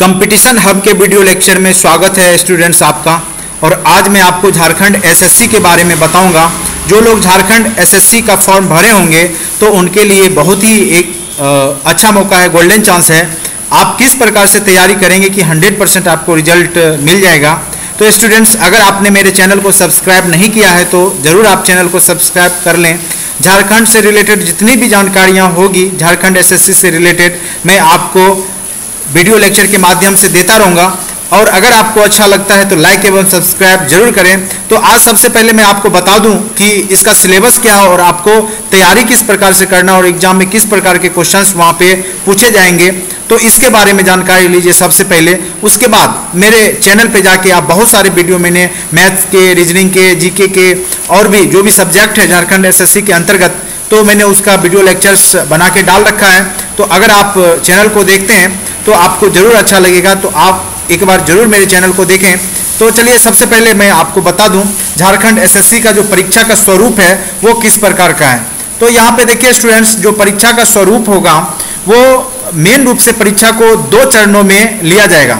Competition hub के video lecture में स्वागत है स्टूडेंट्स आपका। और आज मैं आपको झारखंड एसएससी के बारे में बताऊँगा। जो लोग झारखंड एसएससी का फॉर्म भरे होंगे तो उनके लिए बहुत ही एक अ, अच्छा मौका है गोल्डन चांस है। आप किस प्रकार से तैयारी करेंगे कि 100 परसेंट आपको रिज़ल्ट मिल जाएगा? तो स्टूडेंट्स अगर आपने मेरे चैनल को सब्सक्राइब नहीं किया है तो ज़रूर आप चैनल को सब्सक्राइब कर लें। झारखंड से रिलेटेड जितनी भी जानकारियाँ होगी झारखंड एसएससी से रिलेटेड मैं आपको वीडियो लेक्चर के माध्यम से देता रहूँगा। और अगर आपको अच्छा लगता है तो लाइक एवं सब्सक्राइब ज़रूर करें। तो आज सबसे पहले मैं आपको बता दूँ कि इसका सिलेबस क्या है और आपको तैयारी किस प्रकार से करना और एग्ज़ाम में किस प्रकार के क्वेश्चंस वहाँ पे पूछे जाएँगे। तो इसके बारे में जानकारी लीजिए सबसे पहले। उसके बाद मेरे चैनल पे जाके आप बहुत सारे वीडियो मैंने मैथ्स के रीजनिंग के जीके के और भी जो भी सब्जेक्ट है झारखंड एसएससी के अंतर्गत तो मैंने उसका वीडियो लेक्चर्स बना के डाल रखा है। तो अगर आप चैनल को देखते हैं तो आपको ज़रूर अच्छा लगेगा तो आप एक बार ज़रूर मेरे चैनल को देखें। तो चलिए, सबसे पहले मैं आपको बता दूँ, झारखंड एसएससी का जो परीक्षा का स्वरूप है, वो किस प्रकार का है? तो यहाँ पे देखिए स्टूडेंट्स जो परीक्षा का स्वरूप होगा, वो मेन रूप से परीक्षा को दो चरणों में लिया जाएगा।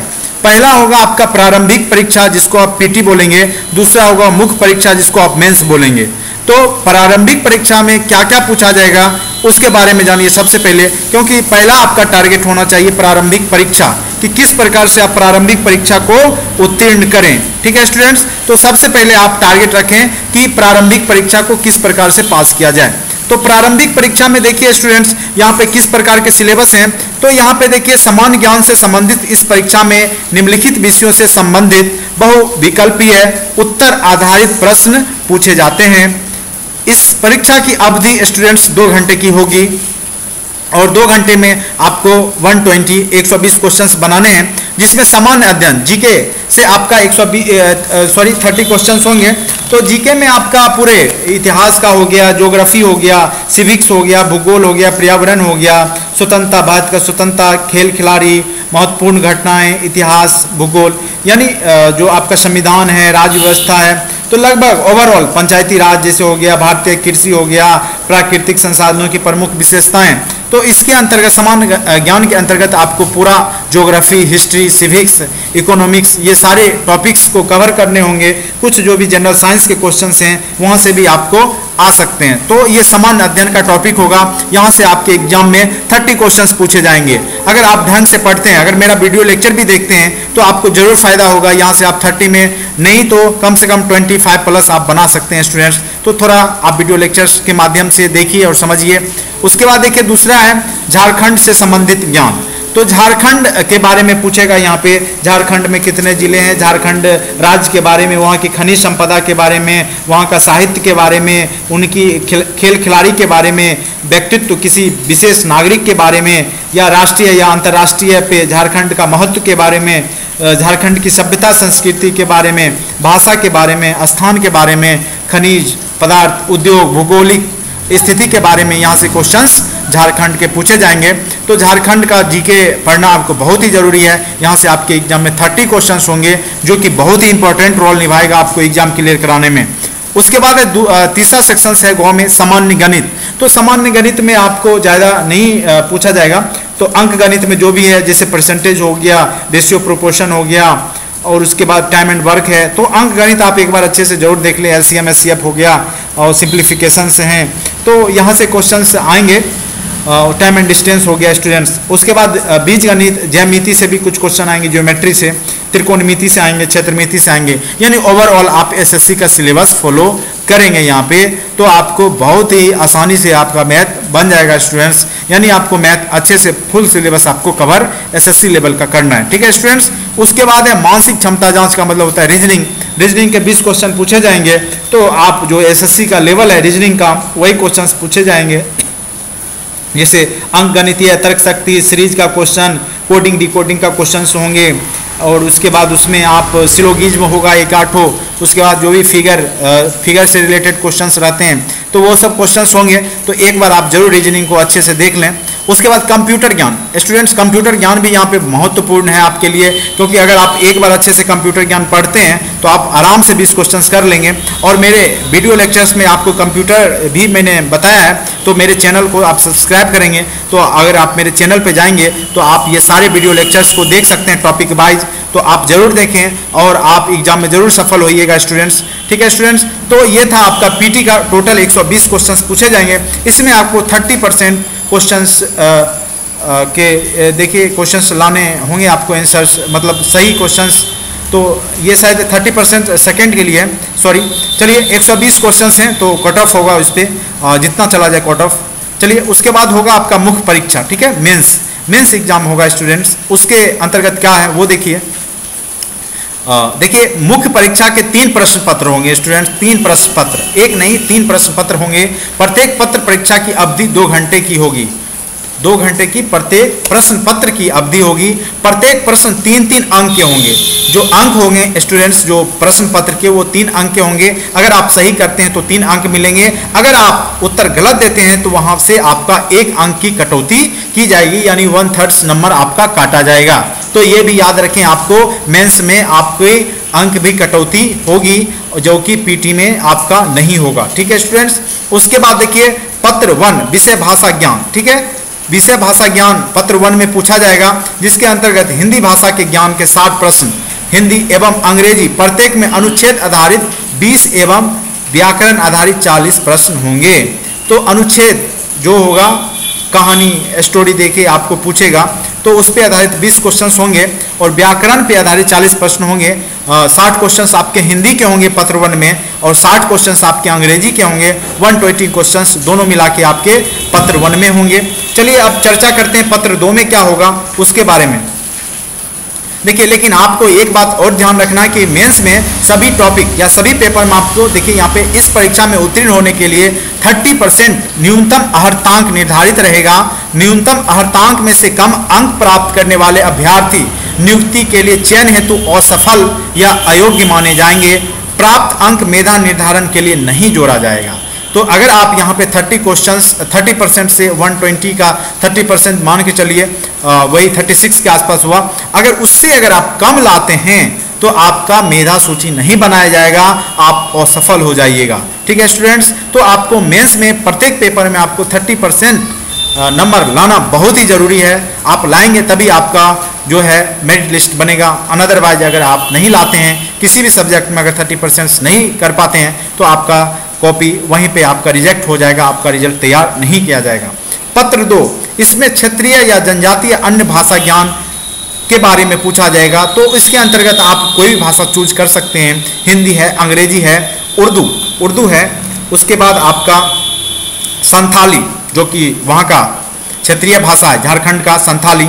पहला होगा आपका प्रारंभिक परीक्षा, जिसको आप पीटी बोलेंगे, दूसरा होगा मुख्य परीक्षा, जिसको आप मेंस बोलेंगे। तो प्रारंभिक परीक्षा में क्या क्या पूछा जाएगा, उसके बारे में जानिए सबसे पहले, क्योंकि पहला आपका टारगेट होना चाहिए प्रारंभिक परीक्षा, कि किस प्रकार से आप प्रारंभिक परीक्षा को उत्तीर्ण करें। ठीक है स्टूडेंट्स तो सबसे पहले आप टारगेट रखें कि प्रारंभिक परीक्षा को किस प्रकार से पास किया जाए। तो प्रारंभिक परीक्षा में देखिए स्टूडेंट्स यहाँ पे किस प्रकार के सिलेबस हैं तो यहाँ पे देखिए समान ज्ञान से संबंधित इस परीक्षा में निम्नलिखित विषयों से संबंधित बहुविकल्पीय उत्तर आधारित प्रश्न पूछे जाते हैं। इस परीक्षा की अवधि स्टूडेंट्स दो घंटे की होगी और दो घंटे में आपको 120 120 क्वेश्चंस बनाने हैं, जिसमें सामान्य अध्ययन, जीके से आपका 120 सॉरी 30 क्वेश्चंस होंगे। तो जीके में आपका पूरे इतिहास का हो गया, ज्योग्राफी हो गया सिविक्स हो गया, भूगोल हो गया, पर्यावरण हो गया, स्वतंत्रता, भारत का स्वतंत्रता, खेल खिलाड़ी, महत्वपूर्ण घटनाएँ, इतिहास, भूगोल, यानी जो आपका संविधान है राज्य व्यवस्था है तो लगभग ओवरऑल पंचायती राज जैसे हो गया, भारतीय कृषि हो गया, प्राकृतिक संसाधनों की प्रमुख विशेषताएँ। तो इसके अंतर्गत, समान ज्ञान के अंतर्गत आपको पूरा ज्योग्राफी हिस्ट्री सिविक्स इकोनॉमिक्स ये सारे टॉपिक्स को कवर करने होंगे। कुछ जो भी जनरल साइंस के क्वेश्चन हैं, वहाँ से भी आपको आ सकते हैं। तो ये समान अध्ययन का टॉपिक होगा। यहाँ से आपके एग्ज़ाम में थर्टी क्वेश्चन पूछे जाएँगे। अगर आप ढंग से पढ़ते हैं, अगर मेरा वीडियो लेक्चर भी देखते हैं तो आपको ज़रूर फ़ायदा होगा। यहाँ से आप थर्टी में, नहीं तो कम से कम ट्वेंटी फाइव प्लस आप बना सकते हैं स्टूडेंट्स तो थोड़ा आप वीडियो लेक्चर्स के माध्यम से देखिए और समझिए। उसके बाद देखिए, दूसरा है झारखंड से संबंधित ज्ञान। तो झारखंड के बारे में पूछेगा यहाँ पे झारखंड में कितने ज़िले हैं झारखंड राज्य के बारे में वहाँ की खनिज संपदा के बारे में वहाँ का साहित्य के बारे में उनकी खेल खेल खिलाड़ी के बारे में व्यक्तित्व किसी विशेष नागरिक के बारे में या राष्ट्रीय या अंतर्राष्ट्रीय पे झारखंड का महत्व के बारे में झारखंड की सभ्यता संस्कृति के बारे में भाषा के बारे में स्थान के बारे में खनिज पदार्थ उद्योग भौगोलिक स्थिति के बारे में यहाँ से क्वेश्चंस झारखंड के पूछे जाएँगे तो झारखंड का जीके पढ़ना आपको बहुत ही ज़रूरी है। यहाँ से आपके एग्ज़ाम में थर्टी क्वेश्चंस होंगे, जो कि बहुत ही इंपॉर्टेंट रोल निभाएगा आपको एग्ज़ाम क्लियर कराने में। उसके बाद है तीसरा सेक्शन है गाँव में सामान्य गणित। तो सामान्य गणित में आपको ज़्यादा नहीं पूछा जाएगा। तो अंक गणित में जो भी है, जैसे परसेंटेज हो गया रेशियो प्रोपोर्शन हो गया, और उसके बाद टाइम एंड वर्क है। तो अंक गणित आप एक बार अच्छे से ज़रूर देख लें। एल सी हो गया, और सिंप्लीफिकेशन हैं। तो यहाँ से क्वेश्चन आएँगे। टाइम एंड डिस्टेंस हो गया स्टूडेंट्स उसके बाद बीज गणित, ज्यामिति से भी कुछ क्वेश्चन आएँगे ज्योमेट्री से, त्रिकोणमिति से आएँगे, क्षेत्रमिति से आएँगे. यानी ओवरऑल आप एसएससी का सिलेबस फॉलो करेंगे यहाँ पे तो आपको बहुत ही आसानी से आपका मैथ बन जाएगा स्टूडेंट्स यानी आपको मैथ अच्छे से फुल सिलेबस आपको कवर एसएससी लेवल का करना है. ठीक है स्टूडेंट्स उसके बाद है मानसिक क्षमता जाँच का मतलब होता है रीजनिंग रीजनिंग के 20 क्वेश्चन पूछे जाएँगे तो आप जो एसएससी का लेवल है रीजनिंग का, वही क्वेश्चन पूछे जाएँगे. जैसे अंक गणितीय तर्क शक्ति सीरीज़ का क्वेश्चन कोडिंग डिकोडिंग का क्वेश्चन होंगे, और उसके बाद उसमें आप सिलोगिज्म होगा एक आठो, उसके बाद जो भी फिगर फिगर से रिलेटेड क्वेश्चंस रहते हैं तो वो सब क्वेश्चन होंगे। तो एक बार आप ज़रूर रीजनिंग को अच्छे से देख लें। उसके बाद कंप्यूटर ज्ञान। स्टूडेंट्स कंप्यूटर ज्ञान भी यहाँ पे महत्वपूर्ण है आपके लिए, क्योंकि अगर आप एक बार अच्छे से कंप्यूटर ज्ञान पढ़ते हैं तो आप आराम से 20 क्वेश्चंस कर लेंगे। और मेरे वीडियो लेक्चर्स में आपको कंप्यूटर भी मैंने बताया है तो मेरे चैनल को आप सब्सक्राइब करेंगे। तो अगर आप मेरे चैनल पर जाएँगे तो आप ये सारे वीडियो लेक्चर्स को देख सकते हैं टॉपिक वाइज तो आप ज़रूर देखें और आप एग्ज़ाम में ज़रूर सफल होइएगा स्टूडेंट्स ठीक है स्टूडेंट्स तो ये था आपका पीटी का टोटल 120 क्वेश्चंस पूछे जाएँगे। इसमें आपको 30 परसेंट क्वेश्चंस के देखिए क्वेश्चंस लाने होंगे आपको आंसर्स मतलब सही क्वेश्चंस तो ये शायद 30 परसेंट सेकेंड के लिए सॉरी चलिए 120 क्वेश्चंस हैं तो कट ऑफ़ होगा उस पर जितना चला जाए कट ऑफ़ चलिए, उसके बाद होगा आपका मुख्य परीक्षा, ठीक है? मेंस मेंस एग्ज़ाम होगा स्टूडेंट्स, उसके अंतर्गत क्या है वो देखिए। देखिए, मुख्य परीक्षा के तीन प्रश्न पत्र होंगे स्टूडेंट्स, तीन प्रश्न पत्र एक नहीं, तीन प्रश्न पत्र होंगे। प्रत्येक पत्र परीक्षा की अवधि दो घंटे की होगी। दो घंटे की प्रत्येक प्रश्न पत्र की अवधि होगी। प्रत्येक प्रश्न तीन तीन अंक के होंगे। जो अंक होंगे स्टूडेंट्स जो प्रश्न पत्र के, वो तीन अंक के होंगे। अगर आप सही करते हैं तो तीन अंक मिलेंगे। अगर आप उत्तर गलत देते हैं तो वहाँ से आपका एक अंक की कटौती की जाएगी, यानी वन थर्ड नंबर आपका काटा जाएगा। तो ये भी याद रखें आपको मेंस में आपके अंक भी कटौती होगी, जो कि पीटी में आपका नहीं होगा। ठीक है स्टूडेंट्स उसके बाद देखिए, पत्र वन, विषय भाषा ज्ञान। ठीक है? विषय भाषा ज्ञान पत्र वन में पूछा जाएगा, जिसके अंतर्गत हिंदी भाषा के ज्ञान के साठ प्रश्न, हिंदी एवं अंग्रेज़ी प्रत्येक में अनुच्छेद आधारित 20 एवं व्याकरण आधारित 40 प्रश्न होंगे। तो अनुच्छेद जो होगा, कहानी स्टोरी देके आपको पूछेगा तो उस पर आधारित 20 क्वेश्चंस होंगे और व्याकरण पे आधारित 40 प्रश्न होंगे। साठ क्वेश्चन आपके हिंदी के होंगे पत्र वन में और साठ क्वेश्चन आपके अंग्रेज़ी के होंगे। 120 क्वेश्चंस दोनों मिला के आपके पत्र वन में होंगे। चलिए अब चर्चा करते हैं पत्र दो में क्या होगा उसके बारे में। देखिए, लेकिन आपको एक बात और ध्यान रखना है कि मेंस में सभी टॉपिक या सभी पेपर में आपको, देखिए, यहाँ पे इस परीक्षा में उत्तीर्ण होने के लिए 30 परसेंट न्यूनतम अहर्तांक निर्धारित रहेगा। न्यूनतम अहर्तांक में से कम अंक प्राप्त करने वाले अभ्यर्थी नियुक्ति के लिए चयन हेतु असफल या अयोग्य माने जाएँगे। प्राप्त अंक मेधा निर्धारण के लिए नहीं जोड़ा जाएगा। तो अगर आप यहाँ पे 30 क्वेश्चंस 30 परसेंट से 120 का 30 परसेंट मान के चलिए वही 36 के आसपास हुआ। अगर उससे अगर आप कम लाते हैं तो आपका मेधा सूची नहीं बनाया जाएगा। आप असफल हो जाइएगा। ठीक है स्टूडेंट्स तो आपको मेंस में प्रत्येक पेपर में आपको 30 परसेंट नंबर लाना बहुत ही ज़रूरी है। आप लाएँगे तभी आपका जो है मेरिट लिस्ट बनेगा। अनदरवाइज अगर आप नहीं लाते हैं, किसी भी सब्जेक्ट में अगर 30 परसेंट नहीं कर पाते हैं तो आपका कॉपी वहीं पे आपका रिजेक्ट हो जाएगा, आपका रिज़ल्ट तैयार नहीं किया जाएगा। पत्र दो, इसमें क्षेत्रीय या जनजातीय अन्य भाषा ज्ञान के बारे में पूछा जाएगा तो इसके अंतर्गत आप कोई भी भाषा चूज़ कर सकते हैं। हिंदी है, अंग्रेज़ी है, उर्दू उर्दू है, उसके बाद आपका संथाली जो कि वहाँ का क्षेत्रीय भाषा है, झारखंड का संथाली,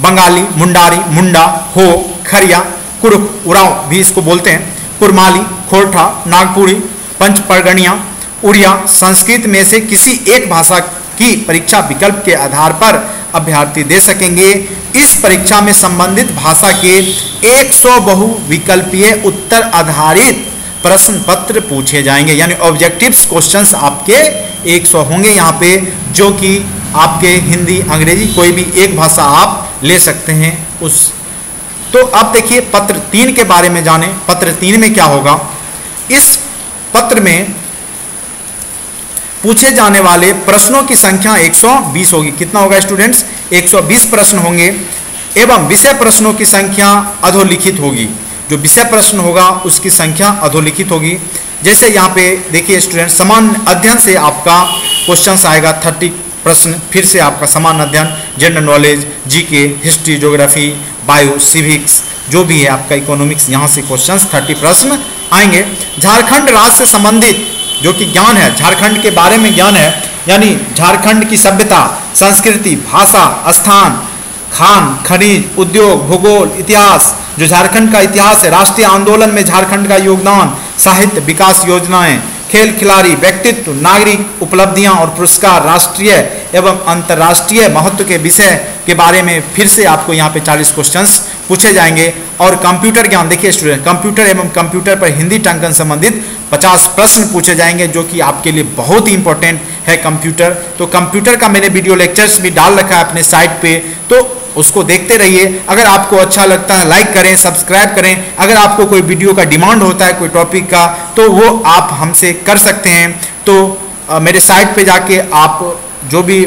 बंगाली, मुंडारी, मुंडा, हो, खरिया कुरुक उराव भी इसको बोलते हैं। कुरमाली, खोरठा, नागपुरी पंच परगणिया उड़िया, संस्कृत में से किसी एक भाषा की परीक्षा विकल्प के आधार पर अभ्यर्थी दे सकेंगे। इस परीक्षा में संबंधित भाषा के 100 बहु विकल्पीय उत्तर आधारित प्रश्न पत्र पूछे जाएँगे, यानी ऑब्जेक्टिव्स क्वेश्चंस आपके 100 होंगे यहाँ पे, जो कि आपके हिंदी, अंग्रेज़ी कोई भी एक भाषा आप ले सकते हैं उस। तो अब देखिए पत्र तीन के बारे में जाने। पत्र तीन में क्या होगा? इस पत्र में पूछे जाने वाले प्रश्नों की संख्या 120 होगी। कितना होगा स्टूडेंट्स 120 प्रश्न होंगे, एवं विषय प्रश्नों की संख्या अधोलिखित होगी। जो विषय प्रश्न होगा उसकी संख्या अधोलिखित होगी। जैसे यहाँ पे देखिए स्टूडेंट समान अध्ययन से आपका क्वेश्चन आएगा थर्टी प्रश्न, फिर से आपका समान अध्ययन general knowledge GK history geography bio civics जो भी है आपका इकोनॉमिक्स यहाँ से क्वेश्चन थर्टी प्रश्न आएँगे। झारखंड राज्य से संबंधित जो कि ज्ञान है, झारखंड के बारे में ज्ञान है, यानी झारखंड की सभ्यता, संस्कृति, भाषा, स्थान, खान, खनिज, उद्योग, भूगोल, इतिहास जो झारखंड का इतिहास है, राष्ट्रीय आंदोलन में झारखंड का योगदान, साहित्य विकास योजनाएँ, खेल खिलाड़ी, व्यक्तित्व, नागरिक उपलब्धियाँ और पुरस्कार राष्ट्रीय एवं अंतर्राष्ट्रीय महत्व के विषय के बारे में फिर से आपको यहाँ पे 40 क्वेश्चंस पूछे जाएँगे। और कंप्यूटर ज्ञान, देखिए स्टूडेंट कंप्यूटर एवं कंप्यूटर पर हिंदी टंकन संबंधित 50 प्रश्न पूछे जाएँगे, जो कि आपके लिए बहुत ही इंपॉर्टेंट है कंप्यूटर। तो कंप्यूटर का मैंने वीडियो लेक्चर्स भी डाल रखा है अपने साइट पर तो उसको देखते रहिए। अगर आपको अच्छा लगता है लाइक करें सब्सक्राइब करें। अगर आपको कोई वीडियो का डिमांड होता है कोई टॉपिक का तो वो आप हमसे कर सकते हैं। तो आ, मेरे साइट पे जाके आप जो भी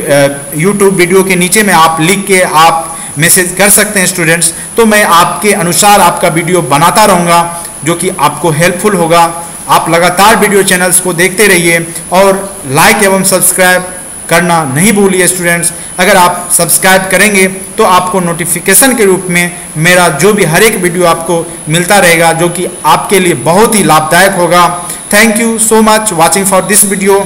यूट्यूब वीडियो के नीचे में आप लिख के आप मैसेज कर सकते हैं स्टूडेंट्स तो मैं आपके अनुसार आपका वीडियो बनाता रहूँगा जो कि आपको हेल्पफुल होगा। आप लगातार वीडियो चैनल्स को देखते रहिए और लाइक एवं सब्सक्राइब करना नहीं भूलिए स्टूडेंट्स अगर आप सब्सक्राइब करेंगे तो आपको नोटिफिकेशन के रूप में मेरा जो भी हर एक वीडियो आपको मिलता रहेगा, जो कि आपके लिए बहुत ही लाभदायक होगा। Thank you so much watching for this video